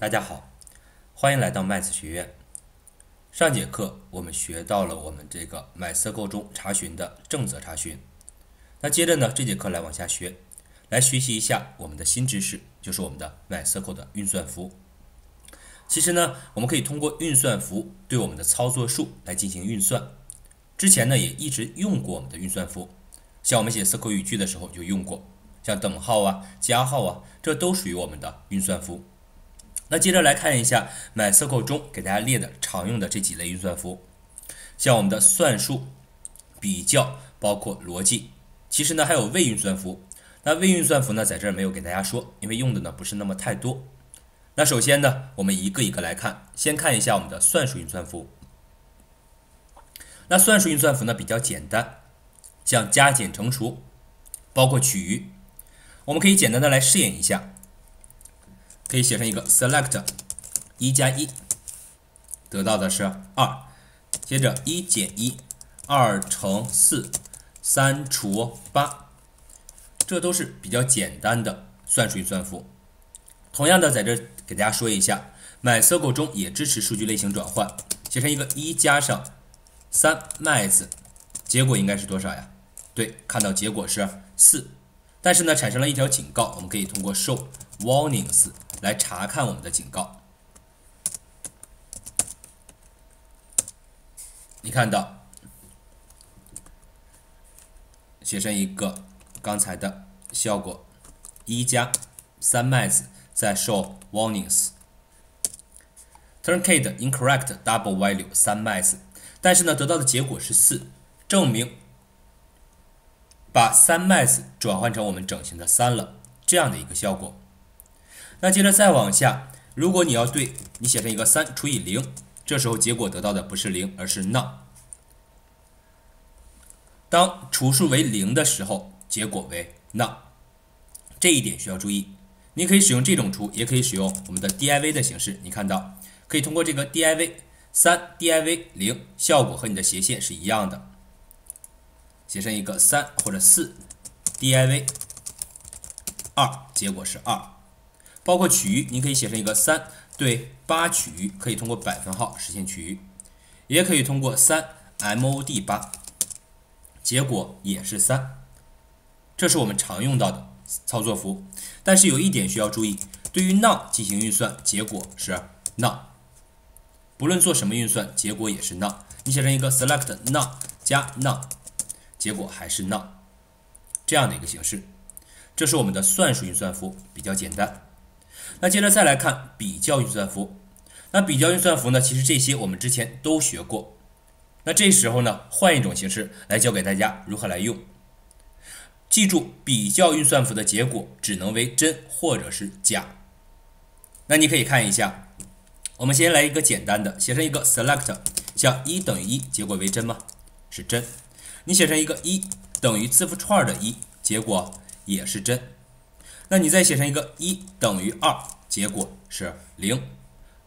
大家好，欢迎来到麦子学院。上节课我们学到了我们这个 MySQL 中查询的正则查询。那接着呢，这节课来往下学，来学习一下我们的新知识，就是我们的 MySQL 的运算符。其实呢，我们可以通过运算符对我们的操作数来进行运算。之前呢，也一直用过我们的运算符，像我们写 SQL 语句的时候就用过，像等号啊、加号啊，这都属于我们的运算符。那接着来看一下 MySQL 中给大家列的常用的这几类运算符，像我们的算术、比较，包括逻辑。其实呢还有位运算符。那位运算符呢在这儿没有给大家说，因为用的呢不是那么太多。那首先呢我们一个一个来看，先看一下我们的算术运算符。那算术运算符呢比较简单，像加减乘除，包括取余，我们可以简单的来试验一下。可以写成一个 select 一加一，得到的是二，接着一减一，二乘四，三除八，这都是比较简单的算术运算符。同样的，在这给大家说一下，MySQL 中也支持数据类型转换，写成一个一加上三麦子，结果应该是多少呀？对，看到结果是四，但是呢，产生了一条警告，我们可以通过 show warnings。来查看我们的警告。你看到写成一个刚才的效果，一加三麦子在 show warnings。truncate incorrect double value 三麦子，但是呢得到的结果是四，证明把三麦子转换成我们整形的三了，这样的一个效果。那接着再往下，如果你要对你写成一个三除以零，这时候结果得到的不是零，而是 none。当除数为零的时候，结果为 none。这一点需要注意。你可以使用这种除，也可以使用我们的 div 的形式。你看到可以通过这个 div 三 div 零，效果和你的斜线是一样的。写成一个三或者四 div 二，结果是二。包括取余，你可以写成一个三对八取余，可以通过百分号实现取余，也可以通过三 mod 八，结果也是三。这是我们常用到的操作符，但是有一点需要注意，对于 none 进行运算，结果是 none。不论做什么运算，结果也是 none。你写成一个 select none 加 none，结果还是 none，这样的一个形式。这是我们的算术运算符，比较简单。那接着再来看比较运算符。那比较运算符呢？其实这些我们之前都学过。那这时候呢，换一种形式来教给大家如何来用。记住，比较运算符的结果只能为真或者是假。那你可以看一下，我们先来一个简单的，写成一个 select，像一等于一，结果为真吗？是真。你写成一个一等于字符串的一，结果也是真。那你再写成一个一等于二，结果是零，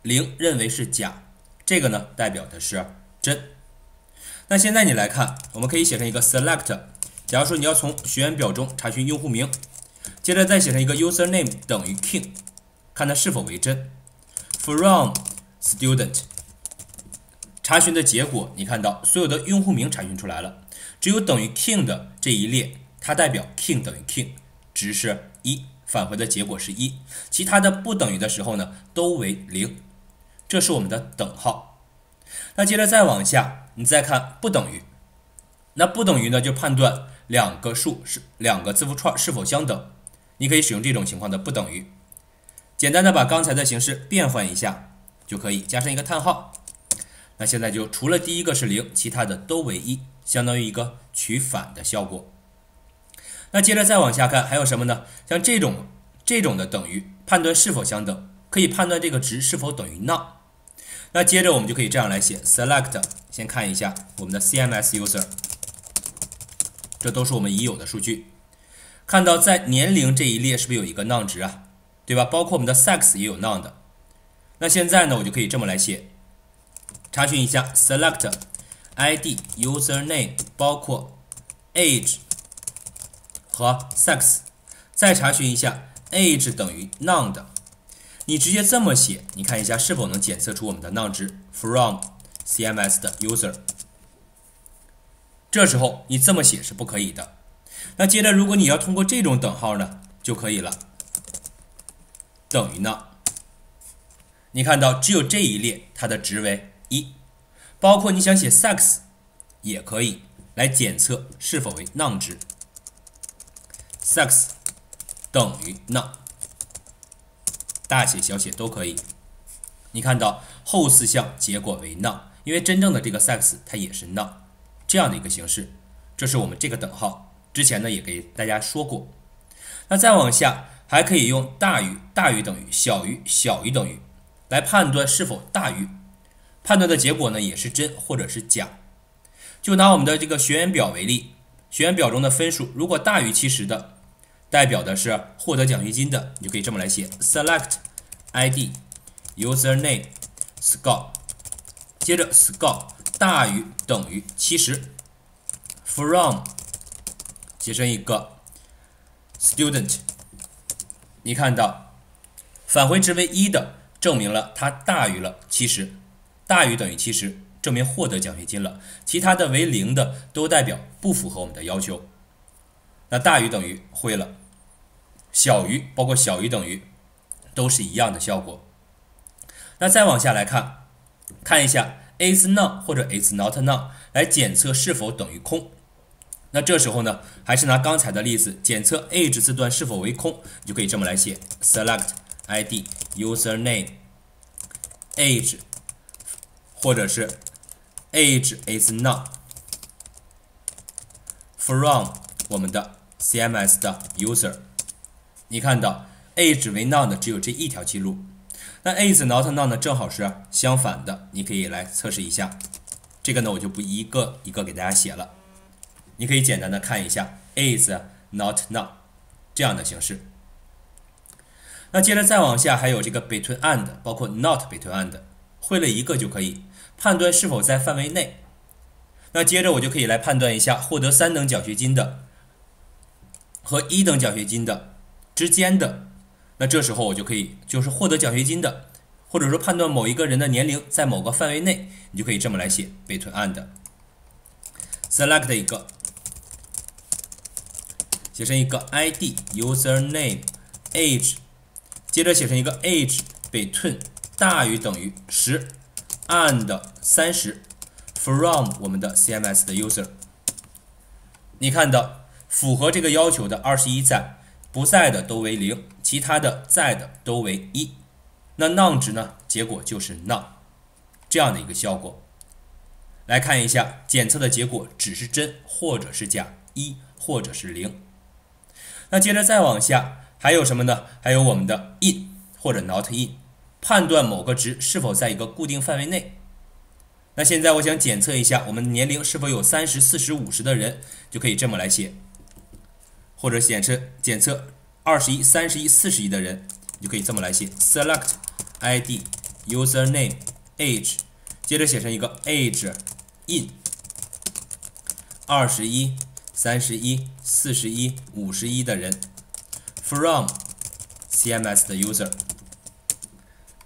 零认为是假，这个呢代表的是真。那现在你来看，我们可以写成一个 select，假如说你要从学员表中查询用户名，接着再写成一个 user name 等于 king，看它是否为真。from student 查询的结果，你看到所有的用户名查询出来了，只有等于 king 的这一列，它代表 king 等于 king，值是一。返回的结果是一，其他的不等于的时候呢，都为零，这是我们的等号。那接着再往下，你再看不等于，那不等于呢，就判断两个数是两个字符串是否相等。你可以使用这种情况的不等于，简单的把刚才的形式变换一下就可以，加上一个叹号。那现在就除了第一个是零，其他的都为一，相当于一个取反的效果。那接着再往下看，还有什么呢？像这种这种的等于判断是否相等，可以判断这个值是否等于 none。那接着我们就可以这样来写：select，先看一下我们的 CMS user，这都是我们已有的数据。看到在年龄这一列是不是有一个 none 值啊？对吧？包括我们的 sex 也有 none 的。那现在呢，我就可以这么来写：查询一下 select ID user name 包括 age。和 sex，再查询一下 age 等于 none 的，你直接这么写，你看一下是否能检测出我们的 none 值 from CMS 的 user。这时候你这么写是不可以的。那接着，如果你要通过这种等号呢，就可以了，等于 none。你看到只有这一列它的值为一，包括你想写 sex 也可以来检测是否为 none 值，sex 等于 none。大写小写都可以。你看到后四项结果为 none，因为真正的这个 sex 它也是 none 这样的一个形式。这是我们这个等号，之前呢也给大家说过。那再往下还可以用大于大于等于小于小于等于来判断是否大于。判断的结果呢也是真或者是假。就拿我们的这个学员表为例，学员表中的分数如果大于七十的。代表的是获得奖学金的，你就可以这么来写：select id username score，接着 score 大于等于七十，from 写成一个 student，你看到返回值为一的，证明了它大于了七十，大于等于七十，证明获得奖学金了。其他的为零的都代表不符合我们的要求。那大于等于会了。小于包括小于等于，都是一样的效果。那再往下来看，看一下 is none 或者 is not none 来检测是否等于空。那这时候呢，还是拿刚才的例子检测 age 字段是否为空，你就可以这么来写：select id username age，或者是 age is none from 我们的 CMS 的 user。你看到 age 为 none 的只有这一条记录，那 is not none 呢正好是相反的，你可以来测试一下。这个呢我就不一个一个给大家写了，你可以简单的看一下 is not none 这样的形式。那接着再往下还有这个 between and，包括 not between and，会了一个就可以判断是否在范围内。那接着我就可以来判断一下获得三等奖学金的和一等奖学金的。之间的，那这时候我就可以就是获得奖学金的，或者说判断某一个人的年龄在某个范围内，你就可以这么来写：between and select 一个，写成一个 ID username age，接着写成一个 age between 大于等于十 and 三十 from 我们的 CMS 的 user，你看到符合这个要求的二十一在。不在的都为零，其他的在的都为一。那 none 值呢？结果就是 none 这样的一个效果。来看一下检测的结果，只是真或者是假，一或者是零。那接着再往下还有什么呢？还有我们的 in 或者 not in，判断某个值是否在一个固定范围内。那现在我想检测一下我们年龄是否有三十四十五十的人，就可以这么来写。或者显示检测二十一、三十一、四十一的人，你就可以这么来写：select id username age，接着写成一个 age in 二十一、三十一、四十一、五十一的人 from CMS 的 user。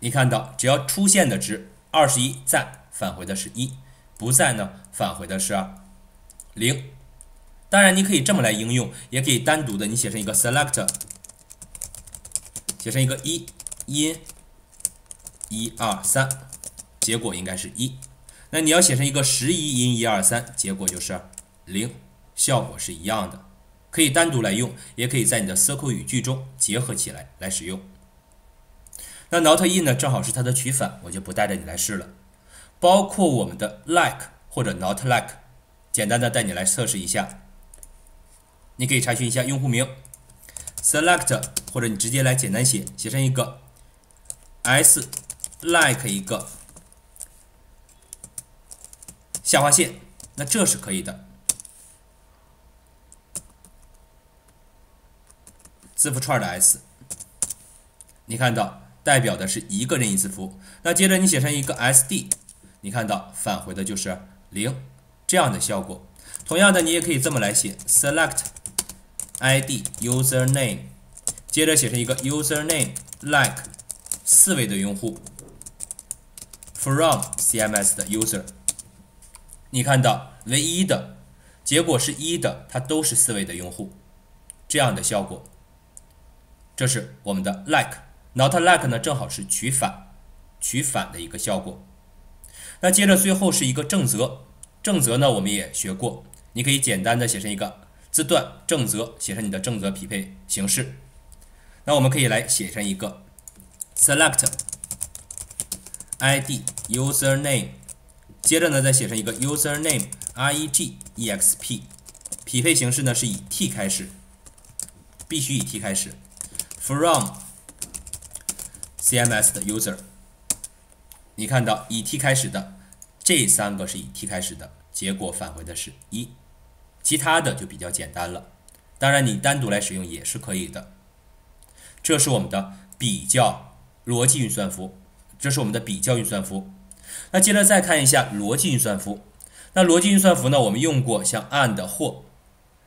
你看到，只要出现的值二十一在，返回的是一；不在呢，返回的是零。当然，你可以这么来应用，也可以单独的，你写成一个 select，写成一个一 in 一二三，结果应该是一。那你要写成一个十一 in 一二三，结果就是零，效果是一样的。可以单独来用，也可以在你的 circle 语句中结合起来来使用。那 not in 呢，正好是它的取反，我就不带着你来试了。包括我们的 like 或者 not like，简单的带你来测试一下。你可以查询一下用户名，select，或者你直接来简单写，写成一个 s like 一个下划线，那这是可以的。字符串的 s，你看到代表的是一个任意字符。那接着你写成一个 sd，你看到返回的就是零这样的效果。同样的，你也可以这么来写 select。Id username，接着写成一个 username like 四位的用户，from CMS 的 user，你看到唯一的结果是一的，它都是四位的用户，这样的效果。这是我们的 like，not like 呢，正好是取反，取反的一个效果。那接着最后是一个正则，正则呢我们也学过，你可以简单的写成一个字段正则，写成你的正则匹配形式。那我们可以来写上一个 select id user name，接着呢再写上一个 user name reg exp，匹配形式呢是以 t 开始，必须以 t 开始，from cms 的 user，你看到以 t 开始的这三个是以 t 开始的，结果返回的是一，其他的就比较简单了，当然你单独来使用也是可以的。这是我们的比较逻辑运算符，这是我们的比较运算符。那接着再看一下逻辑运算符。那逻辑运算符呢，我们用过像 and 或，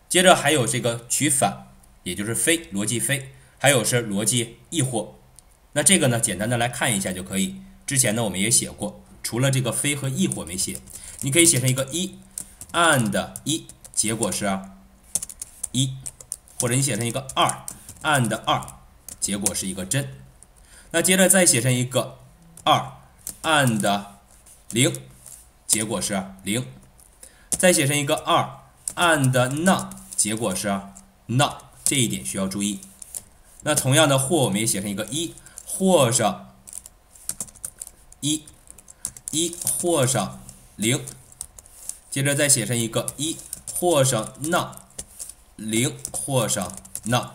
接着还有这个取反，也就是非逻辑非，还有是逻辑亦或。那这个呢，简单的来看一下就可以。之前呢我们也写过，除了这个非和亦或没写，你可以写成一个一 and 一，结果是一，或者你写成一个二 and 二。结果是一个真，那接着再写成一个二 and 零，结果是零，再写成一个二 and no，结果是 no 这一点需要注意。那同样的或我们也写成一个一或者一，一或上零，接着再写成一个一或上 non，零或上 non，。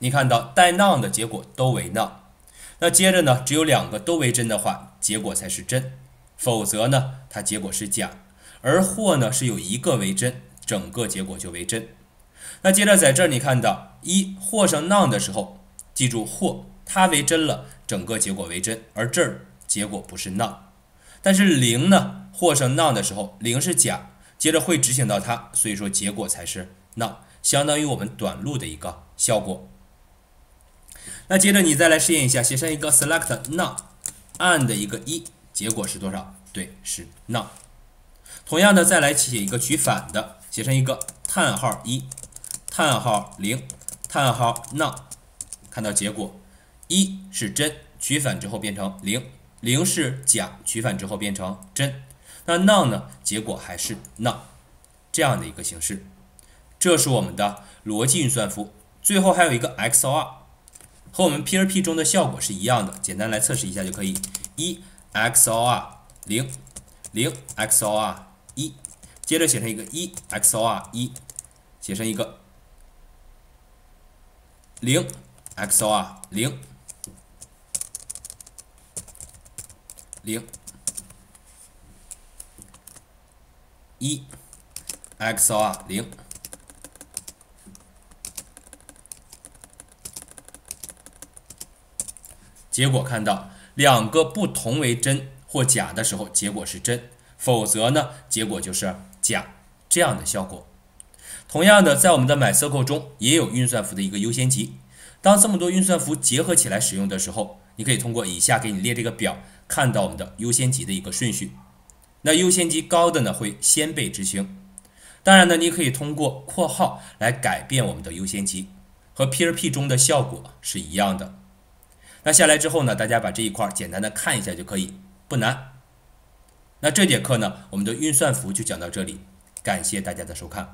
你看到带 non 的结果都为 non，那接着呢，只有两个都为真的话，结果才是真，否则呢，它结果是假。而或呢是有一个为真，整个结果就为真。那接着在这儿你看到一或上 non 的时候，记住或它为真了，整个结果为真，而这儿结果不是 non，。但是零呢或上 non 的时候，零是假，接着会执行到它，所以说结果才是 no，相当于我们短路的一个效果。那接着你再来试验一下，写上一个 select no and 一个一，结果是多少？对，是 no。同样的，再来写一个取反的，写成一个叹号一，叹号零，叹号 no，看到结果，一是真，取反之后变成零，零是假，取反之后变成真。那 none 呢？结果还是 none，这样的一个形式。这是我们的逻辑运算符。最后还有一个 XOR。和我们 P R P 中的效果是一样的，简单来测试一下就可以。一 XOR 零零 XOR 一，接着写成一个一 XOR 一，写成一个零 XOR 零零一 XOR 零。结果看到两个不同为真或假的时候，结果是真；否则呢，结果就是假。这样的效果。同样的，在我们的 MySQL 中也有运算符的一个优先级。当这么多运算符结合起来使用的时候，你可以通过以下给你列这个表，看到我们的优先级的一个顺序。那优先级高的呢，会先被执行。当然呢，你可以通过括号来改变我们的优先级，和 P2P 中的效果是一样的。那下来之后呢，大家把这一块简单的看一下就可以，不难。那这节课呢，我们的运算符就讲到这里，感谢大家的收看。